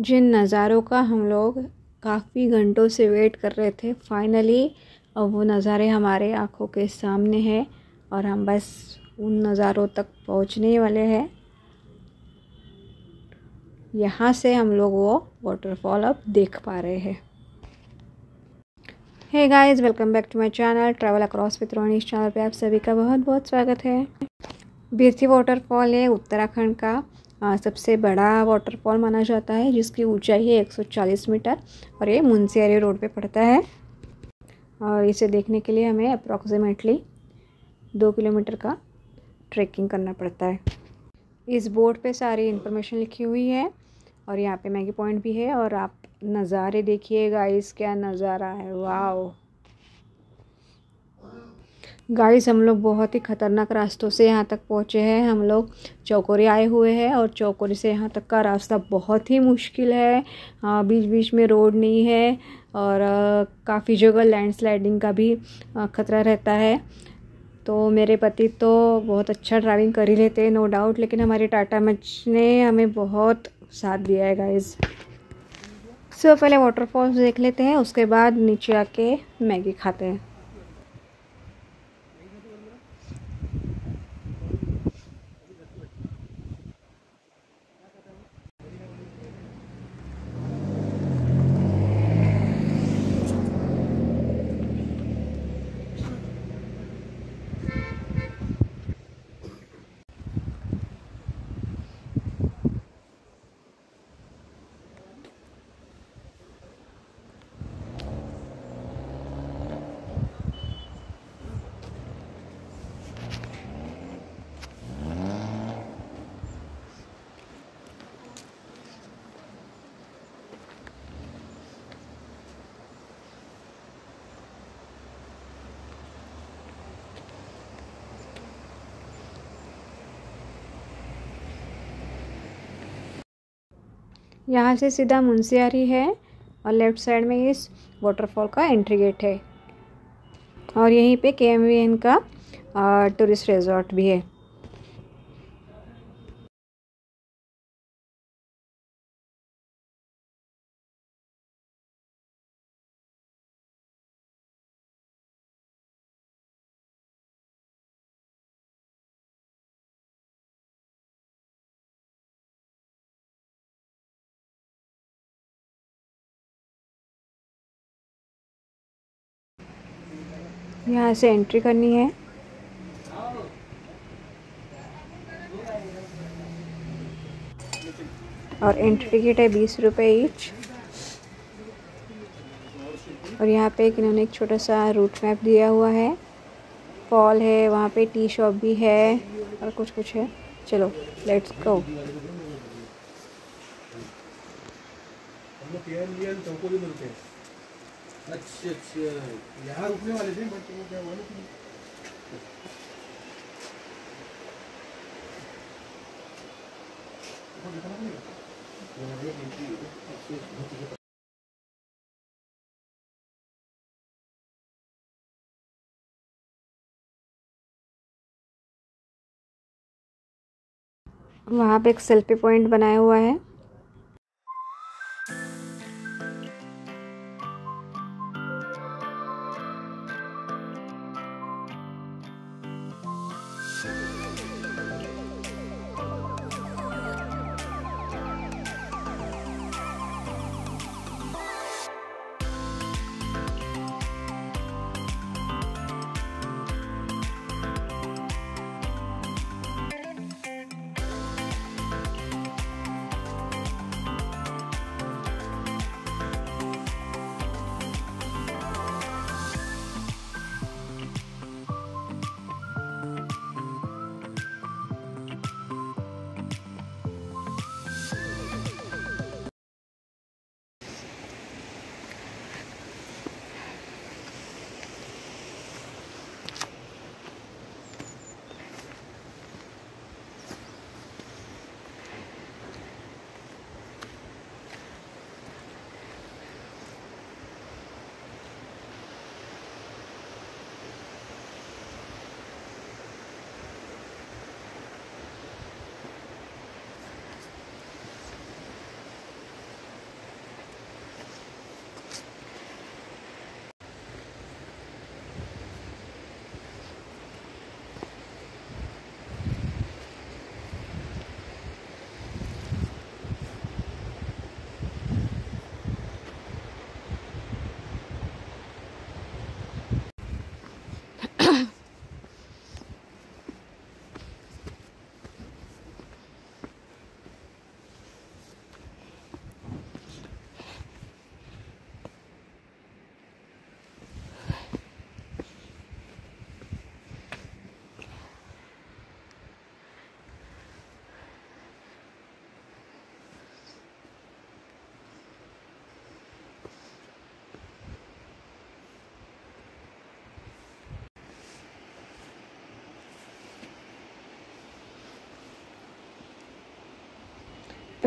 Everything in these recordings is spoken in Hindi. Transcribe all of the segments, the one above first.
जिन नज़ारों का हम लोग काफ़ी घंटों से वेट कर रहे थे फाइनली अब वो नज़ारे हमारे आँखों के सामने हैं और हम बस उन नज़ारों तक पहुँचने वाले हैं। यहाँ से हम लोग वो वाटरफॉल अब देख पा रहे हैं। Hey guys welcome back to my channel travel across with Roni channel पे आप सभी का बहुत बहुत स्वागत है। बिरथी वाटरफॉल है उत्तराखंड का। सबसे बड़ा वाटरफॉल माना जाता है, जिसकी ऊंचाई है 140 मीटर और ये मुंसियारी रोड पे पड़ता है। और इसे देखने के लिए हमें अप्रॉक्सीमेटली दो किलोमीटर का ट्रैकिंग करना पड़ता है। इस बोर्ड पे सारी इन्फॉर्मेशन लिखी हुई है और यहाँ पे मैगी पॉइंट भी है और आप नज़ारे देखिए गाइस क्या नज़ारा है वाह गाइस हम लोग बहुत ही ख़तरनाक रास्तों से यहाँ तक पहुँचे हैं। हम लोग चौकोरी आए हुए हैं और चौकोरी से यहाँ तक का रास्ता बहुत ही मुश्किल है। बीच बीच में रोड नहीं है और काफ़ी जगह लैंडस्लाइडिंग का भी ख़तरा रहता है। तो मेरे पति तो बहुत अच्छा ड्राइविंग कर ही लेते हैं नो डाउट लेकिन हमारे टाटा मच ने हमें बहुत साथ दिया है गाइज़ सो पहले वाटरफॉल्स देख लेते हैं, उसके बाद नीचे आके मैगी खाते हैं। यहाँ से सीधा मुंशियारी है और लेफ़्ट साइड में इस वाटरफॉल का एंट्री गेट है। और यहीं पे के का टूरिस्ट रिजॉर्ट भी है। यहाँ से एंट्री करनी है। और एंट्री टिकट है बीस रुपये ईच और यहाँ पे इन्होंने एक छोटा सा रूट मैप दिया हुआ है। फॉल है, वहाँ पे टी शॉप भी है और कुछ कुछ है। चलो लेट्स गो अच्छा अच्छा यहाँ रुकने वाले थे बट वो क्या वहाँ पे एक सेल्फी पॉइंट बनाया हुआ है।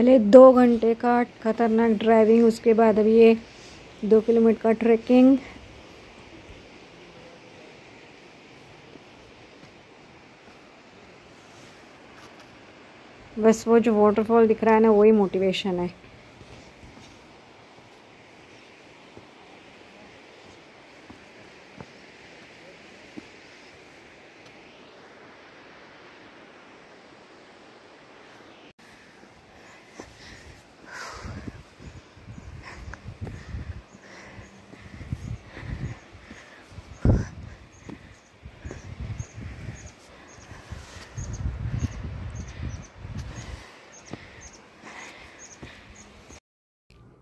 पहले दो घंटे का खतरनाक ड्राइविंग उसके बाद अभी ये दो किलोमीटर का ट्रैकिंग बस वो जो वाटरफॉल दिख रहा है ना, वही मोटिवेशन है।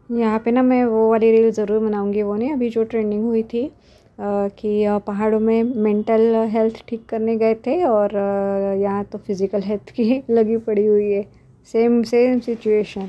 यहाँ पे ना मैं वो वाली रील ज़रूर बनाऊँगी, वो नहीं, अभी जो ट्रेंडिंग हुई थी कि पहाड़ों में मेंटल हेल्थ ठीक करने गए थे और यहाँ तो फ़िज़िकल हेल्थ की लगी पड़ी हुई है। Same same situation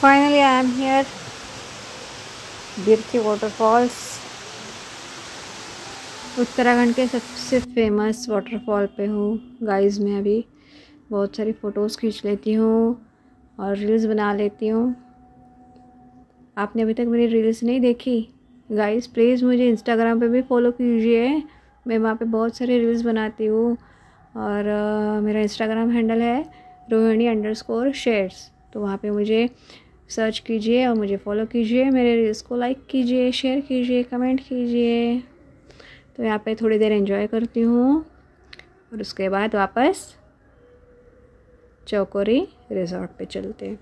finally i am here. Birthi waterfalls Uttarakhand के सबसे फ़ेमस वाटरफॉल पे हूँ गाइस मैं अभी। बहुत सारी फ़ोटोज़ खींच लेती हूँ और रील्स बना लेती हूँ। आपने अभी तक मेरी रील्स नहीं देखी? गाइस प्लीज़ मुझे इंस्टाग्राम पे भी फॉलो कीजिए। मैं वहाँ पे बहुत सारे रील्स बनाती हूँ और uh, मेरा इंस्टाग्राम हैंडल है रोहिणी अंडर स्कोर शेयर्स तो वहाँ पे मुझे सर्च कीजिए और मुझे फॉलो कीजिए, मेरे रील्स को लाइक कीजिए शेयर कीजिए कमेंट कीजिए। तो यहाँ पे थोड़ी देर एंजॉय करती हूँ। और उसके बाद वापस चौकोरी रिजॉर्ट पे चलते हैं।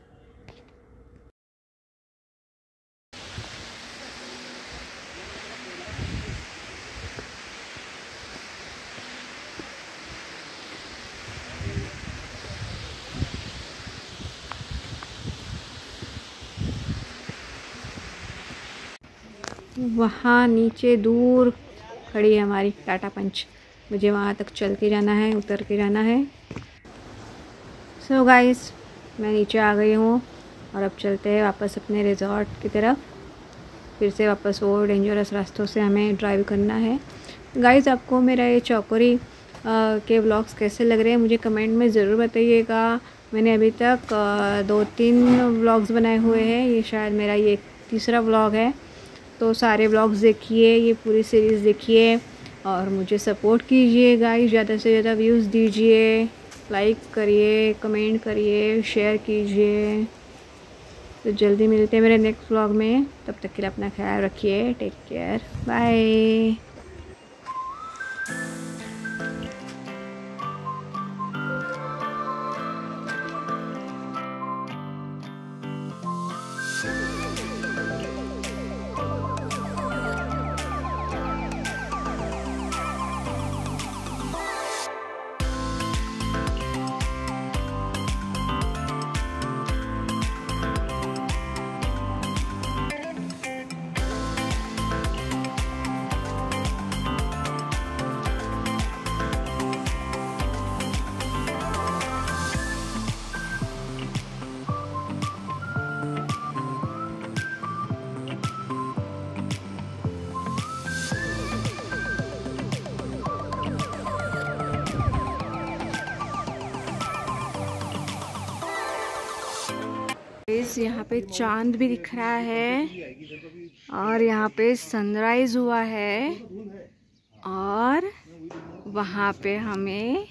वहाँ नीचे दूर खड़ी है हमारी टाटा पंच। मुझे वहाँ तक चल के जाना है, उतर के जाना है। सो so गाइस मैं नीचे आ गई हूँ और अब चलते हैं वापस अपने रिजॉर्ट की तरफ़। फिर से वापस वो डेंजरस रास्तों से हमें ड्राइव करना है। गाइस आपको मेरा ये चौकरी के ब्लॉग्स कैसे लग रहे हैं, मुझे कमेंट में ज़रूर बताइएगा। मैंने अभी तक दो तीन ब्लॉग्स बनाए हुए हैं। ये शायद मेरा ये तीसरा ब्लॉग है। तो सारे ब्लॉग्स देखिए, ये पूरी सीरीज़ देखिए और मुझे सपोर्ट कीजिए गाइस ज़्यादा से ज़्यादा व्यूज़ दीजिए लाइक करिए कमेंट करिए शेयर कीजिए। तो जल्दी मिलते हैं मेरे नेक्स्ट ब्लॉग में, तब तक के लिए अपना ख्याल रखिए टेक केयर बाय इस यहाँ पे चाँद भी दिख रहा है और यहाँ पे सनराइज हुआ है और वहाँ पे हमें